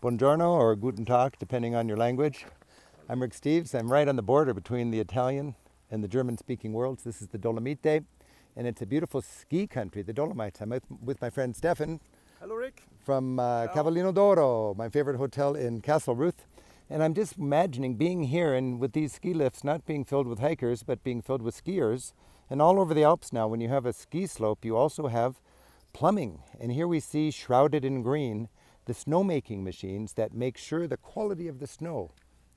Buongiorno or Guten Tag, depending on your language. I'm Rick Steves. I'm right on the border between the Italian and the German speaking worlds. This is the Dolomite, and it's a beautiful ski country, the Dolomites. I'm with, my friend Stefan. Hello, Rick. From uh, Cavallino d'Oro, my favorite hotel in Kastelruth. And I'm just imagining being here and with these ski lifts not being filled with hikers, but being filled with skiers. And all over the Alps now, when you have a ski slope, you also have plumbing. And here we see shrouded in green the snowmaking machines that make sure the quality of the snow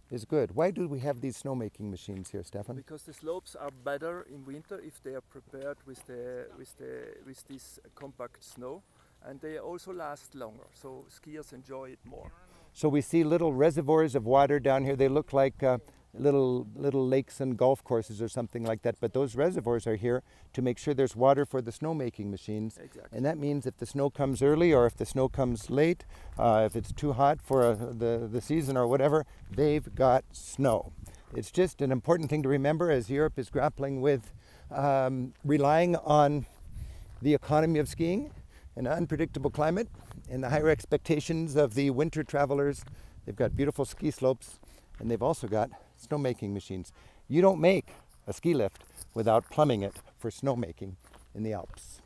is good. Why do we have these snowmaking machines here, Stefan? Because the slopes are better in winter if they are prepared with the with the with this compact snow, and they also last longer. So skiers enjoy it more. So we see little reservoirs of water down here. They look like uh, little little lakes and golf courses or something like that. But those reservoirs are here to make sure there's water for the snowmaking machines. Exactly. And that means if the snow comes early or if the snow comes late, uh, if it's too hot for uh, the, the season or whatever, they've got snow. It's just an important thing to remember as Europe is grappling with um, relying on the economy of skiing, an unpredictable climate, and the higher expectations of the winter travelers. They've got beautiful ski slopes and they've also got snowmaking machines. You don't make a ski lift without plumbing it for snowmaking in the Alps.